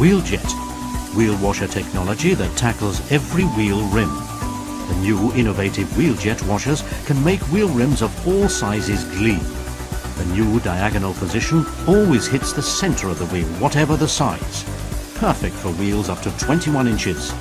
Wheeljet, wheel washer technology that tackles every wheel rim. The new innovative Wheeljet washers can make wheel rims of all sizes gleam. The new diagonal position always hits the center of the wheel, whatever the size. Perfect for wheels up to 21 inches.